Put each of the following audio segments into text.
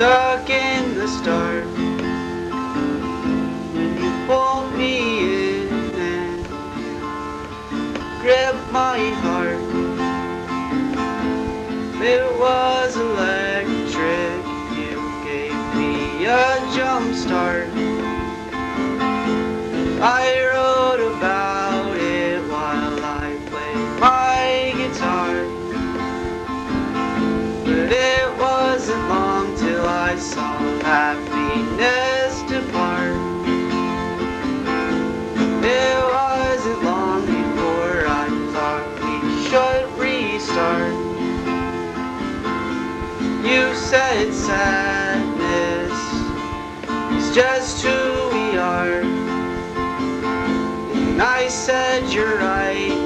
stuck in the start when you pulled me in and gripped my heart. It was electric. You gave me a jump start. I I saw happiness depart. It wasn't long before I thought we should restart. You said sadness is just who we are. And I said you're right,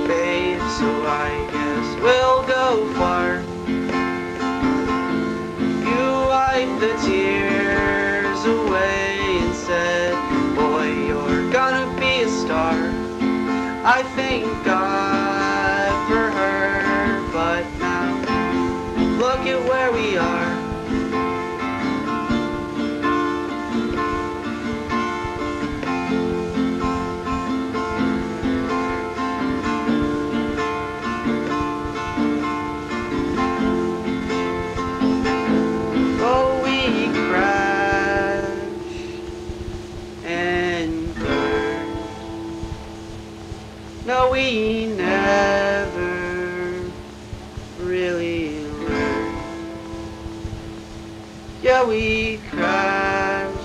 wiped the tears away and said, Boy, you're gonna be a star. I thank God for her, but now look at where we are. No, we never really learned. Yeah, we crashed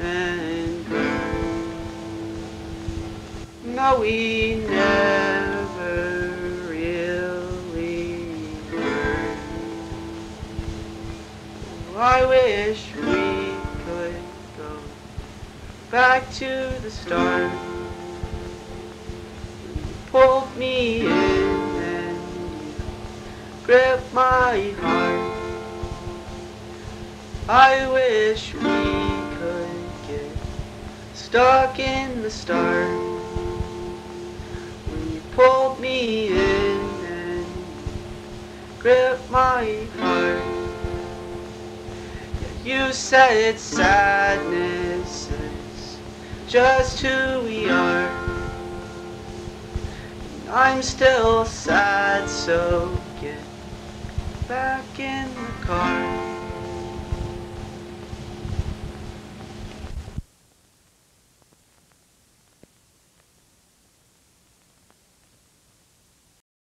and burned. No, we never really learned. I wish we could go back to the start. My heart. I wish we could get stuck in the start. When you pulled me in and gripped my heart. You said sadness is just who we are. I'm still sad, so get back in the car.